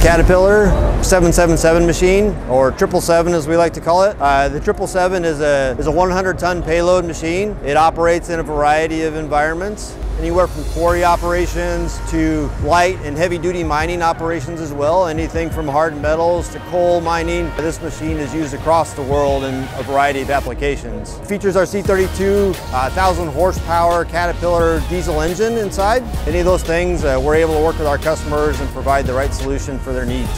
Caterpillar. 777 machine, or 777 as we like to call it. Uh, the 777 is a, is a 100 ton payload machine. It operates in a variety of environments anywhere from quarry operations to light and heavy duty mining operations as well. Anything from hard metals to coal mining. This machine is used across the world in a variety of applications. It features our C32 uh, 1000 horsepower Caterpillar diesel engine inside. Any of those things, uh, we're able to work with our customers and provide the right solution for their needs.